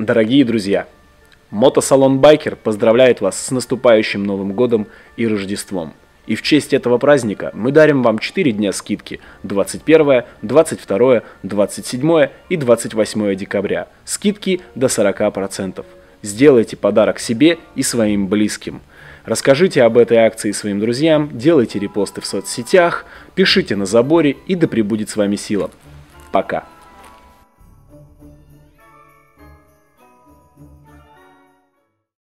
Дорогие друзья, Мотосалон Байкер поздравляет вас с наступающим Новым Годом и Рождеством. И в честь этого праздника мы дарим вам 4 дня скидки 21, 22, 27 и 28 декабря. Скидки до 40%. Сделайте подарок себе и своим близким. Расскажите об этой акции своим друзьям, делайте репосты в соцсетях, пишите на заборе и да пребудет с вами сила. Пока.